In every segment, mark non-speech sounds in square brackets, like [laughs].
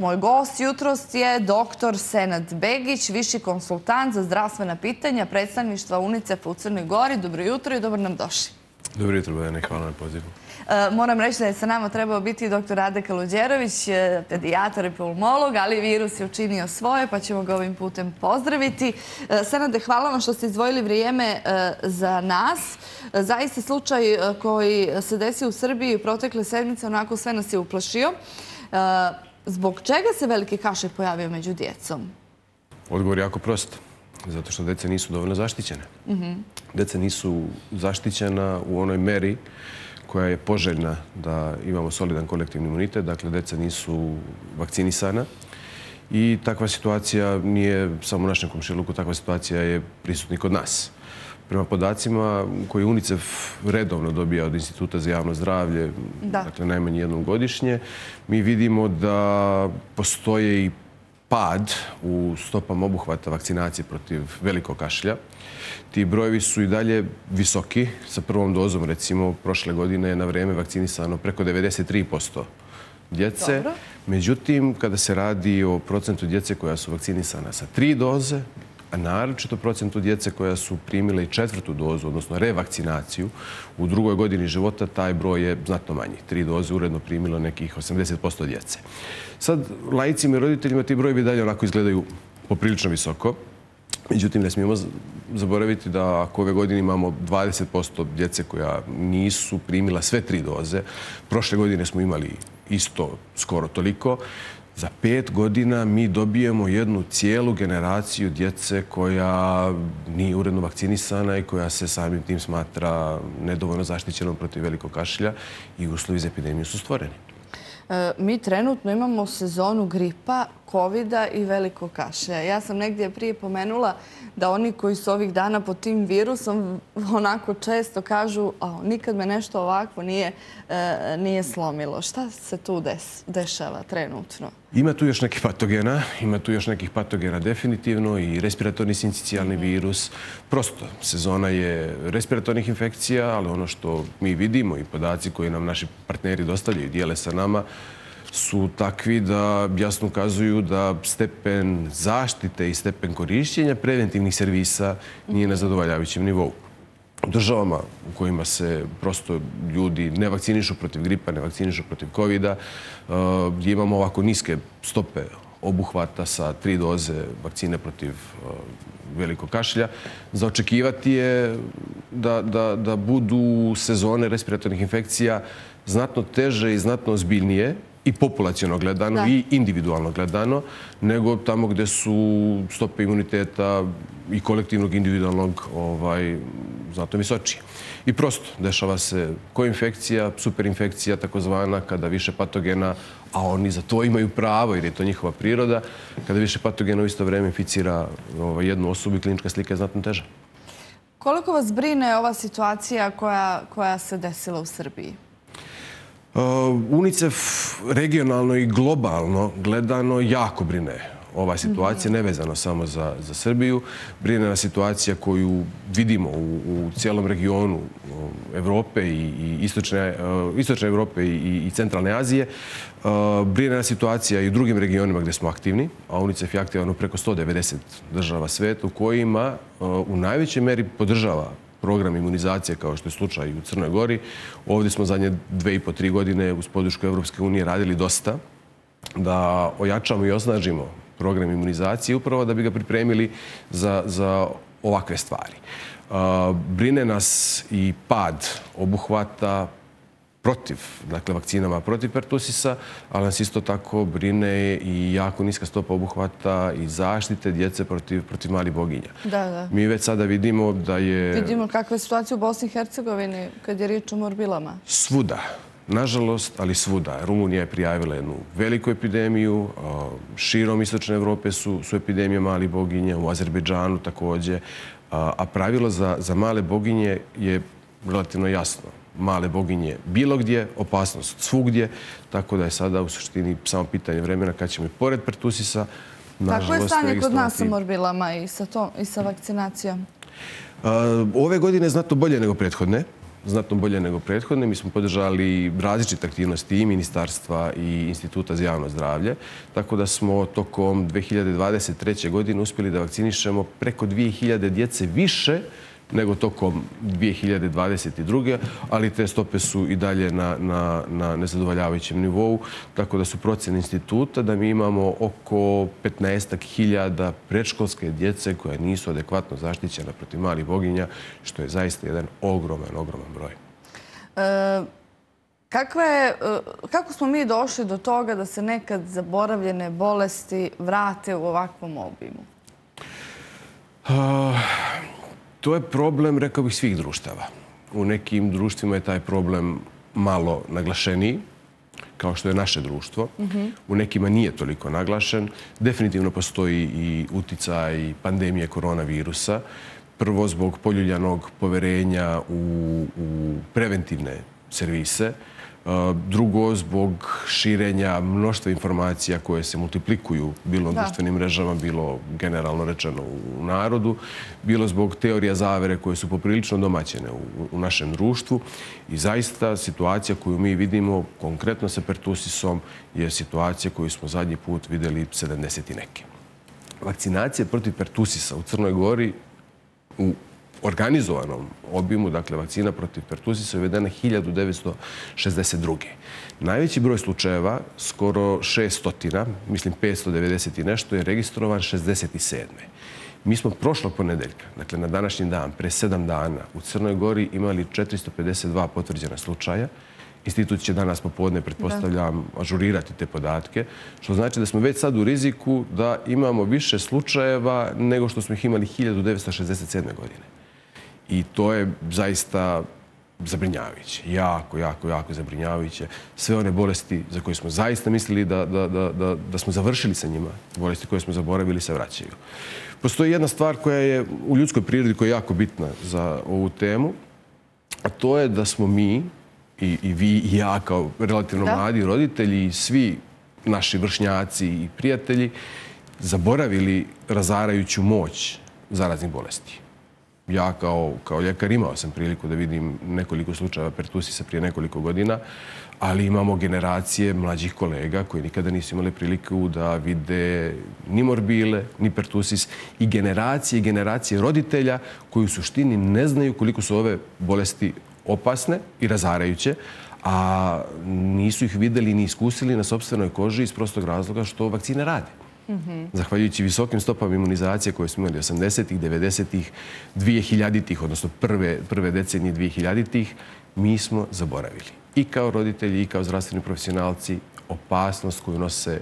Moj gost jutros je dr. Senad Begić, viši konsultant za zdravstvena pitanja predstavništva UNICEF u Crnoj Gori. Dobro jutro i dobro nam došli. Dobro jutro, Bojane. Hvala na pozivu. E, moram reći da je sa nama trebao biti dr. Rade Kaluđerović, e, pedijatar i pulmolog, ali virus je učinio svoje, pa ćemo ga ovim putem pozdraviti. E, Senade, hvala vam što ste izdvojili vrijeme za nas. Zaista slučaj koji se desio u Srbiji protekle sedmice, onako sve nas je uplašio. Zbog čega se veliki kašaj pojavio među djecom? Odgovor je jako prost. Zato što djece nisu dovoljno zaštićene. Mhm. Djece nisu zaštićena u onoj meri koja je poželjna da imamo solidan kolektivni imunitet. Dakle, djeca nisu vakcinisana. I takva situacija nije samo u našem komšiluku, takva situacija je prisutni kod nas. Prema podacima koji UNICEF redovno dobija od Instituta za javno zdravlje, dakle najmanje jednom godišnje, mi vidimo da postoje i pad u stopama obuhvata vakcinacije protiv velikog kašlja. Ti brojevi su i dalje visoki. Sa prvom dozom, recimo, prošle godine je na vreme vakcinisano preko 93% djece. Međutim, kada se radi o procentu djece koja su vakcinisana sa tri doze, a naročito procentu djece koja su primile i četvrtu dozu, odnosno revakcinaciju, u drugoj godini života taj broj je znatno manji. Tri doze uredno primilo nekih 80% djece. Sad, lajicima i roditeljima ti brojevi dalje onako izgledaju poprilično visoko. Međutim, ne smijemo zaboraviti da ako ove godine imamo 20% djece koja nisu primila sve tri doze, prošle godine smo imali isto skoro toliko, za pet godina mi dobijemo jednu cijelu generaciju djece koja nije uredno vakcinisana i koja se samim tim smatra nedovoljno zaštićenom protiv velikog kašlja i uslovi za epidemiju su stvoreni. E, mi trenutno imamo sezonu gripa, covid i velikog kašlja. Ja sam negdje prije pomenula da oni koji su ovih dana pod tim virusom onako često kažu nikad me nešto ovako nije e, slomilo. Šta se tu dešava trenutno? Ima tu još nekih patogena, ima tu još nekih patogena definitivno i respiratorni sincicijalni mhm. virus. Prosto, sezona je respiratornih infekcija, ali ono što mi vidimo i podaci koje nam naši partneri dostavljaju i dijele sa nama, su takvi da jasno ukazuju da stepen zaštite i stepen korišćenja preventivnih servisa nije na zadovoljavajućem nivou. U državama u kojima se prosto ljudi ne vakcinišu protiv gripa, ne vakcinišu protiv COVID-a, eh, gdje imamo ovako niske stope obuhvata sa tri doze vakcine protiv eh, velikog kašlja, za očekivati je da budu sezone respiratornih infekcija znatno teže i znatno ozbiljnije, i populacijono gledano i individualno gledano, nego tamo gde su stope imuniteta i kolektivnog individualnog ovaj, zato visočije. I prosto, dešava se koinfekcija, superinfekcija, takozvana, kada više patogena, a oni za to imaju pravo, jer je to njihova priroda, kada više patogena u isto vreme inficira ovaj, jednu osobu i klinička slika je znatno teža. Koliko vas brine ova situacija koja se desila u Srbiji? Uh, UNICEF regionalno i globalno gledano jako brine ova situacija, nevezano samo za Srbiju. Brine na situacija koju vidimo u cijelom regionu Evrope i Istočne Evrope i Centralne Azije. Uh, brine na situacija i u drugim regionima gdje smo aktivni, a UNICEF je aktivan u preko 190 država sveta u kojima uh, u najvećoj meri podržava program imunizacije, kao što je slučaj u Crnoj Gori. Ovdje smo zadnje dve i po tri godine uz podršku Evropske unije radili dosta da ojačamo i osnažimo program imunizacije upravo da bi ga pripremili za ovakve stvari. Brine nas i pad obuhvata protiv, dakle, vakcinama protiv pertusisa, ali nas isto tako brine i jako niska stopa obuhvata i zaštite djece protiv malih boginja. Da, da. Mi već sada vidimo da je... Vidimo kakva je situacija u Bosni i Hercegovini kad je riječ o morbilama. Svuda. Nažalost, ali svuda. Rumunija je prijavila jednu veliku epidemiju. Širom Istočne Evrope su epidemije malih boginja, u Azerbejdžanu također. A pravilo za male boginje je relativno jasno male boginje bilo gdje, opasnost svugdje, tako da je sada u suštini samo pitanje vremena kad ćemo i pored Pertusisa Tako je stanje kod nas sa morbilama i sa vakcinacijom? Ove godine je znatno bolje nego prethodne. znatno bolje nego prethodne. Mi smo podržali različite aktivnosti i ministarstva i Instituta za javno zdravlje, tako da smo tokom 2023. godine uspjeli da vakcinišemo preko 2000 djece više nego tokom 2022. ali te stope su i dalje na, na, na nezadovoljavajućem nivou, tako da su procene instituta da mi imamo oko 15.000 predškolske djece koja nisu adekvatno zaštićena protiv malih boginja, što je zaista jedan ogroman, ogroman broj. E, e, kako smo mi došli do toga da se nekad zaboravljene bolesti vrate u ovakvom obimu? Uh, To je problem, rekao bih, svih društava. U nekim društvima je taj problem malo naglašeniji, kao što je naše društvo. U nekima nije toliko naglašen. Definitivno postoji i uticaj pandemije koronavirusa. Prvo zbog poljuljanog poverenja u, u preventivne servise, Drugo, zbog širenja mnoštva informacija koje se multiplikuju bilo na društvenim mrežama, bilo generalno rečeno u narodu, bilo zbog teorija zavere koje su poprilično domaćene u našem društvu. I zaista situacija koju mi vidimo konkretno sa pertusisom je situacija koju smo zadnji put videli 70 i neke. Vakcinacija protiv pertusisa u Crnoj Gori u organizovanom obimu, dakle vakcina protiv pertusisa, uvedena 1962. Najveći broj slučajeva, skoro 600, mislim 590 i nešto, je registrovan 67. Mi smo prošlog ponedeljka, dakle na današnji dan, pre sedam dana, u Crnoj Gori imali 452 potvrđena slučaja. Institut će danas popodne, pretpostavljam, ažurirati te podatke, što znači da smo već sad u riziku da imamo više slučajeva nego što smo ih imali 1967. godine. I to je zaista zabrinjavajuće. Jako, jako, jako zabrinjavajuće. Sve one bolesti za koje smo zaista mislili da, da, da, da, da smo završili sa njima, bolesti koje smo zaboravili, se vraćaju. Postoji jedna stvar koja je u ljudskoj prirodi koja je jako bitna za ovu temu, a to je da smo mi, i, i vi i ja kao relativno da. mladi roditelji i svi naši vršnjaci i prijatelji, zaboravili razarajuću moć zaraznih bolesti ja kao, kao ljekar imao sam priliku da vidim nekoliko slučajeva pertusisa prije nekoliko godina, ali imamo generacije mlađih kolega koji nikada nisu imali priliku da vide ni morbile, ni pertusis i generacije i generacije roditelja koji u suštini ne znaju koliko su ove bolesti opasne i razarajuće, a nisu ih videli ni iskusili na sobstvenoj koži iz prostog razloga što rade. Zahvaljujući visokim stopama imunizacije koje smo imali 80-ih, 90-ih, 2000-ih, odnosno prve decenije 2000-ih, mi smo zaboravili. I kao roditelji, i kao zdravstveni profesionalci, opasnost koju nose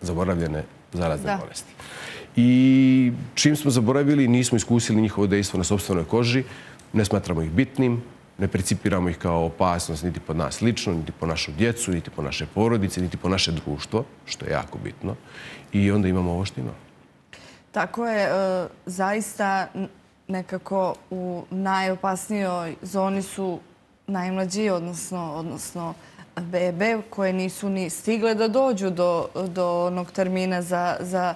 zaboravljene zarazne bolesti. I čim smo zaboravili, nismo iskusili njihovo dejstvo na sobstvenoj koži, ne smatramo ih bitnim, ne precipiramo ih kao opasnost niti po nas lično, niti po našu djecu, niti po naše porodice, niti po naše društvo, što je jako bitno. I onda imamo ovo što imamo. Tako je, e, zaista nekako u najopasnijoj zoni su najmlađi, odnosno, odnosno bebe koje nisu ni stigle da dođu do, do onog termina za, za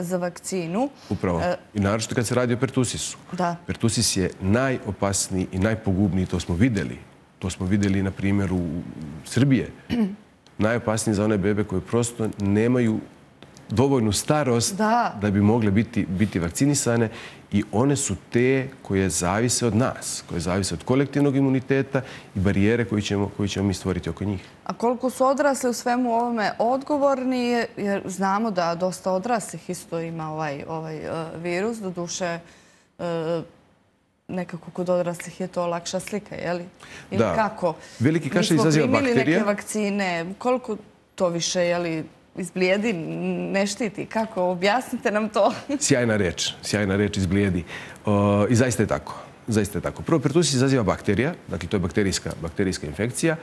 za vakcinu. Upravo. E, I naravno kad se radi o pertusisu. Da. Pertusis je najopasniji i najpogubniji, to smo videli. To smo videli na primjeru Srbije. [clears throat] Najopasniji za one bebe koje prosto nemaju dovoljnu starost da bi mogle biti, biti vakcinisane i one su te koje zavise od nas, koje zavise od kolektivnog imuniteta i barijere koje ćemo, koje ćemo mi stvoriti oko njih. A koliko su odrasli u svemu ovome odgovorni, jer znamo da dosta odraslih isto ima ovaj, ovaj uh, virus, do duše uh, nekako kod odraslih je to lakša slika, je li? Ili da. kako? Veliki kašelj izaziva bakterije. Mi smo primili neke vakcine, koliko to više, je li, izblijedi, ne štiti. Kako? Objasnite nam to. [laughs] Sjajna reč. Sjajna reč izblijedi. I zaista je tako. Zaista je tako. Prvo, pertusis izaziva bakterija. Dakle, to je bakterijska, bakterijska infekcija.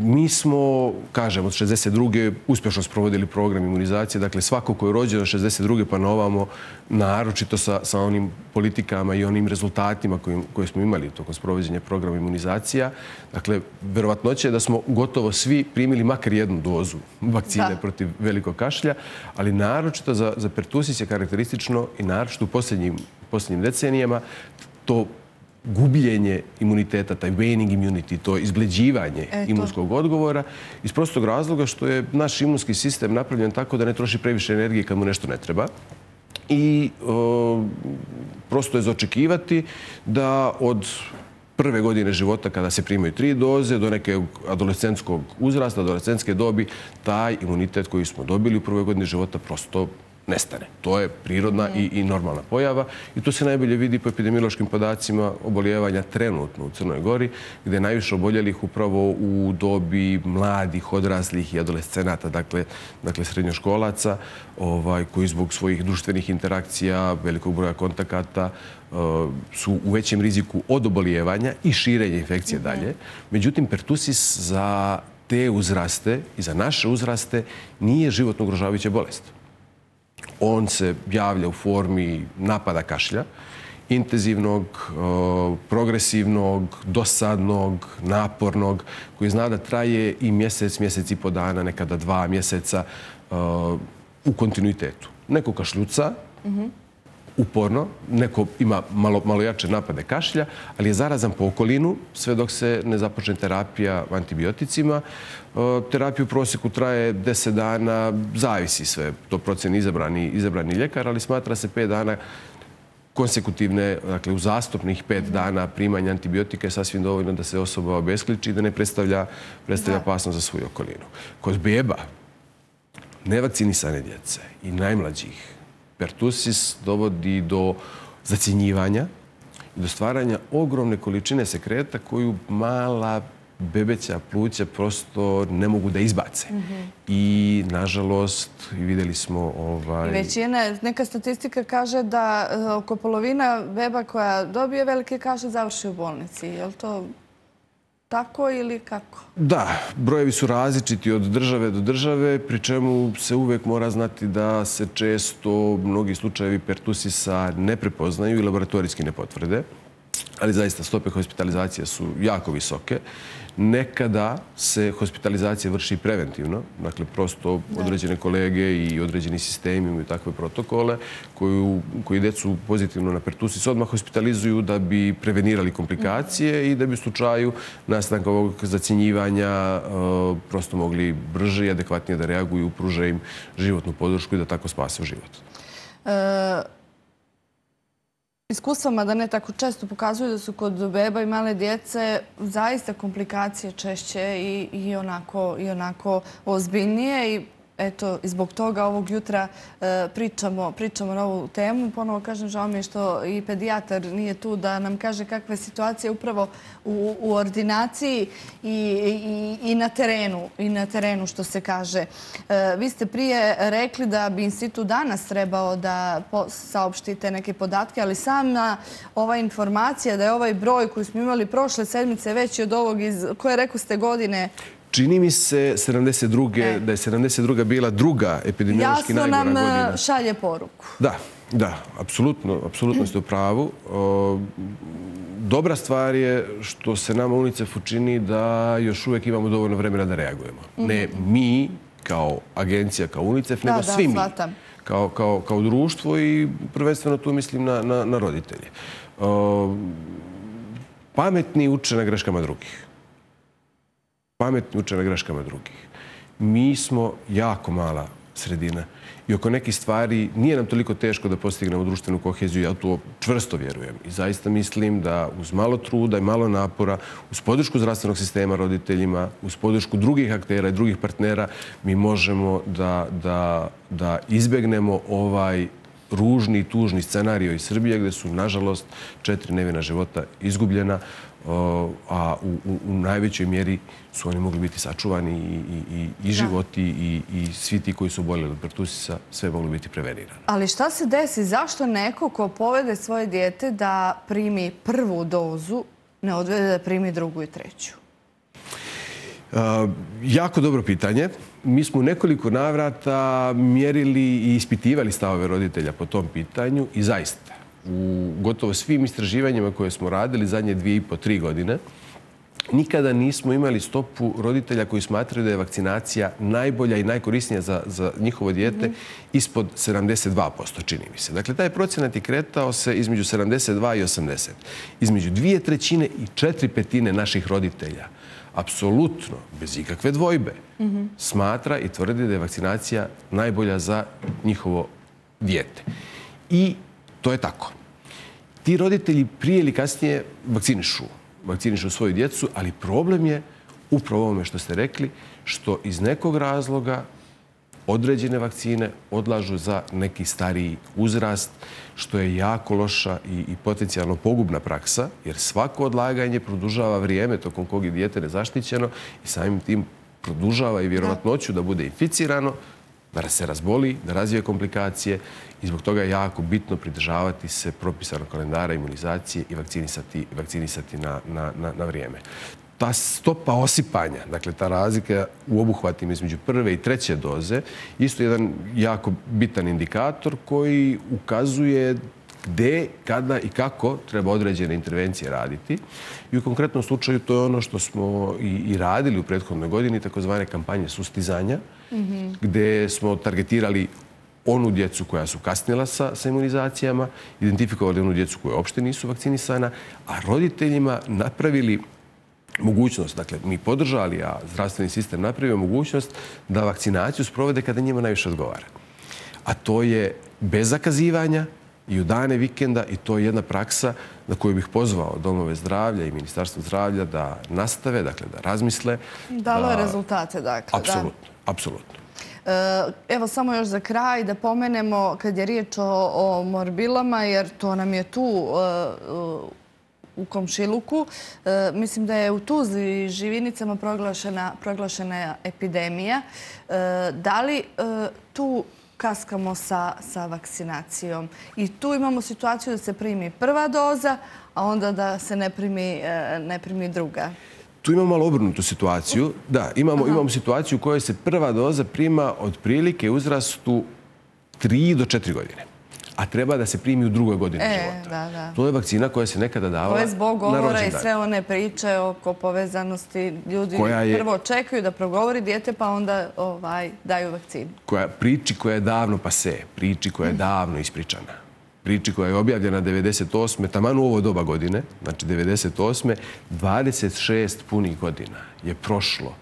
Mi smo, kažem, od 62. uspješno sprovodili program imunizacije. Dakle, svako ko je rođen od 62. pa novamo, naročito sa, sa onim politikama i onim rezultatima koje, koje smo imali tokom sprovođenja programa imunizacija. Dakle, verovatnoće je da smo gotovo svi primili makar jednu dozu vakcine protiv velikog kašlja, ali naročito za, za pertusis je karakteristično i naročito u posljednjim, posljednjim decenijama to gubljenje imuniteta, taj waning immunity, to izbleđivanje Eto. imunskog odgovora, iz prostog razloga što je naš imunski sistem napravljen tako da ne troši previše energije kad mu nešto ne treba. I o, prosto je za očekivati da od prve godine života kada se primaju tri doze do neke adolescentskog uzrasta, adolescentske dobi, taj imunitet koji smo dobili u prvoj godini života prosto nestane. To je prirodna i, i normalna pojava i to se najbolje vidi po epidemiološkim podacima obolijevanja trenutno u Crnoj Gori, gde je najviše oboljelih upravo u dobi mladih, odraslih i adolescenata, dakle, dakle srednjoškolaca, ovaj, koji zbog svojih društvenih interakcija, velikog broja kontakata, uh, su u većem riziku od obolijevanja i širenja infekcije dalje. Međutim, pertusis za te uzraste i za naše uzraste nije životno ugrožavajuća bolest on se javlja u formi napada kašlja, intenzivnog, e, progresivnog, dosadnog, napornog, koji zna da traje i mjesec, mjesec i po dana, nekada dva mjeseca e, u kontinuitetu. Neko kašljuca, uporno, neko ima malo, malo jače napade kašlja, ali je zarazan po okolinu sve dok se ne započne terapija antibioticima. Terapiju u prosjeku traje 10 dana, zavisi sve, to proceni izabrani, izabrani ljekar, ali smatra se 5 dana konsekutivne, dakle, u zastupnih 5 dana primanja antibiotika je sasvim dovoljno da se osoba obeskliči i da ne predstavlja, predstavlja opasnost za svoju okolinu. Kod beba, nevakcinisane djece i najmlađih, pertusis dovodi do zacinjivanja i do stvaranja ogromne količine sekreta koju mala bebeća pluća prosto ne mogu da izbace. I, nažalost, videli smo... Ovaj... Većina, neka statistika kaže da e, oko polovina beba koja dobije velike kaše završi u bolnici. Je li to tako ili kako? Da, brojevi su različiti od države do države, pri čemu se uvek mora znati da se često mnogi slučajevi pertusisa ne prepoznaju i laboratorijski ne potvrde, ali zaista stope hospitalizacije su jako visoke. Nekada se hospitalizacija vrši preventivno, dakle prosto određene kolege i određeni sistemi imaju takve protokole koji decu pozitivno na pertusis odmah hospitalizuju da bi prevenirali komplikacije i da bi u slučaju nastanka ovog zacjenjivanja e, prosto mogli brže i adekvatnije da reaguju i upruže im životnu podršku i da tako spase život. E, iskustvama da ne tako često pokazuju da su kod beba i male djece zaista komplikacije češće i onako ozbiljnije i Eto, zbog toga ovog jutra e, pričamo na ovu temu. Ponovo kažem, žao mi je što i pedijatar nije tu da nam kaže kakva je situacija upravo u ordinaciji i na terenu, i na terenu što se kaže. E, vi ste prije rekli da bi institut danas trebao da saopštite neke podatke, ali sama ova informacija da je ovaj broj koji smo imali prošle sedmice veći od ovog iz koje rekao ste godine Čini mi se 72. E. da je 72. bila druga epidemiološki najgora godina. Jasno nam e, šalje poruku. Da, da, apsolutno, apsolutno ste u pravu. Dobra stvar je što se nama UNICEF učini da još uvijek imamo dovoljno vremena da reagujemo. Mhm. Ne mi kao agencija, kao UNICEF, nego svi mi. Kao društvo i prvenstveno tu mislim na roditelje. Pametni uče na greškama drugih pametni uče na greškama drugih. Mi smo jako mala sredina i oko nekih stvari nije nam toliko teško da postignemo društvenu koheziju, ja to čvrsto vjerujem. I zaista mislim da uz malo truda i malo napora, uz podršku zdravstvenog sistema roditeljima, uz podršku drugih aktera i drugih partnera, mi možemo da da, da izbegnemo ovaj ružni i tužni scenario iz Srbije gdje su, nažalost, četiri nevina života izgubljena a u najvećoj mjeri su oni mogli biti sačuvani i životi i svi ti koji su oboljeli od pertusisa, sve mogli biti prevenirani. Ali šta se desi? Zašto neko ko povede svoje dijete da primi prvu dozu, ne odvede da primi drugu i treću? Jako dobro pitanje. Mi smo u nekoliko navrata mjerili i ispitivali stavove roditelja po tom pitanju i zaista u gotovo svim istraživanjima koje smo radili zadnje dvije i po, tri godine, nikada nismo imali stopu roditelja koji smatraju da je vakcinacija najbolja i najkorisnija za, za njihovo dijete ispod 72%, čini mi se. Dakle, taj procenat je kretao se između 72 i 80. Između dvije trećine i četiri petine naših roditelja apsolutno, bez ikakve dvojbe, smatra i tvrdi da je vakcinacija najbolja za njihovo dijete. I to je tako. Ti roditelji prije ili kasnije vakcinišu vakcinišu svoju djecu, ali problem je upravo ovome što ste rekli, što iz nekog razloga određene vakcine odlažu za neki stariji uzrast, što je jako loša i, i potencijalno pogubna praksa, jer svako odlaganje produžava vrijeme tokom kog je dijete nezaštićeno i samim tim produžava i vjerovatnoću da bude inficirano, da se razboli, da razvije komplikacije i zbog toga je jako bitno pridržavati se propisanog kalendara imunizacije i vakcinisati, vakcinisati na, na, na, na vrijeme. Ta stopa osipanja, dakle ta razlika u obuhvatima između prve i treće doze, isto je jedan jako bitan indikator koji ukazuje gde, kada i kako treba određene intervencije raditi. I u konkretnom slučaju to je ono što smo i, i radili u prethodnoj godini, takozvane kampanje sustizanja, gde smo targetirali onu djecu koja su kasnila sa, sa imunizacijama, identifikovali onu djecu koja uopšte nisu vakcinisana, a roditeljima napravili mogućnost, dakle, mi podržali, a zdravstveni sistem napravio mogućnost da vakcinaciju sprovode kada njima najviše odgovara. A to je bez zakazivanja i u dane vikenda i to je jedna praksa na koju bih pozvao domove zdravlja i ministarstvo zdravlja da nastave, dakle, da razmisle. Dalo je rezultate, dakle. Apsolutno, apsolutno. E, evo samo još za kraj da pomenemo kad je riječ o, o morbilama, jer to nam je tu e, u Komšiluku. E, mislim da je u Tuzli živinicama proglašena, proglašena epidemija. Da li tu kaskamo sa, sa vakcinacijom? I tu imamo situaciju da se primi prva doza, a onda da se ne primi, ne primi druga. Tu imamo malo obrnutu situaciju. Da, imamo, imamo situaciju u kojoj se prva doza prima od prilike uzrastu 3 do 4 godine. A treba da se primi u drugoj godini e, života. Da, da. To je vakcina koja se nekada davala na rođendan. To je zbog govora i sve one priče oko povezanosti. Ljudi je... prvo čekaju da progovori dijete pa onda ovaj, daju vakcinu. Koja, priči koja je davno pa se, priči koja je davno ispričana priči koja je objavljena 98. taman u ovo doba godine, znači 98. 26 punih godina je prošlo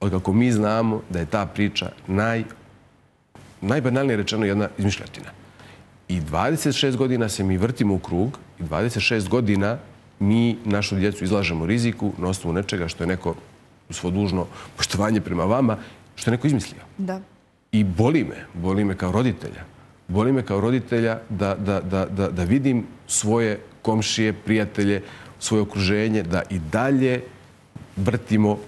od kako mi znamo da je ta priča naj, najbanalnije rečeno jedna izmišljatina. I 26 godina se mi vrtimo u krug i 26 godina mi našu djecu izlažemo riziku na osnovu nečega što je neko u svo dužno poštovanje prema vama, što je neko izmislio. Da. I boli me, boli me kao roditelja boli me kao roditelja da, da, da, da, da vidim svoje komšije, prijatelje, svoje okruženje, da i dalje vrtimo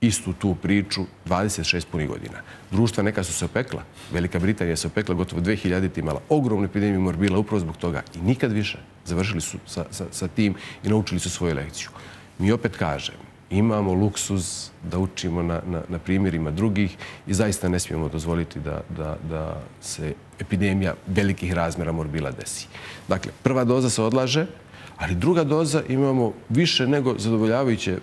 istu tu priču 26 punih godina. Društva neka su se opekla. Velika Britanija se opekla gotovo 2000 imala ogromnu epidemiju morbila upravo zbog toga. I nikad više završili su sa, sa, sa tim i naučili su svoju lekciju. Mi opet kažem, imamo luksuz da učimo na, na, na primjerima drugih i zaista ne smijemo dozvoliti da, da, da se epidemija velikih razmjera morbila desi. Dakle, prva doza se odlaže, ali druga doza imamo više nego zadovoljavajuće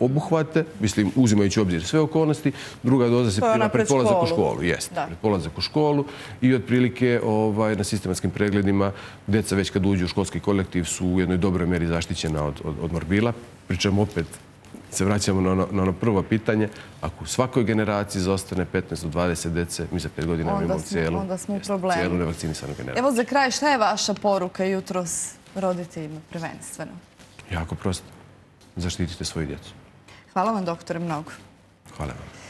obuhvate, mislim, uzimajući obzir sve okolnosti, druga doza se prima pred polazak u školu. Jeste, pred polazak u školu i otprilike ovaj, na sistematskim pregledima djeca već kad uđu u školski kolektiv su u jednoj dobroj meri zaštićena od, od, od morbila, pričemu opet se vraćamo na ono, na ono prvo pitanje. Ako u svakoj generaciji zostane 15 do 20 dece, mi za 5 godina imamo cijelu, onda smo u problemu. cijelu nevakcinisanu generaciju. Evo za kraj, šta je vaša poruka jutro s roditeljima prvenstveno? Jako prosto. Zaštitite svoju djecu. Hvala vam, doktore, mnogo. Hvala vam.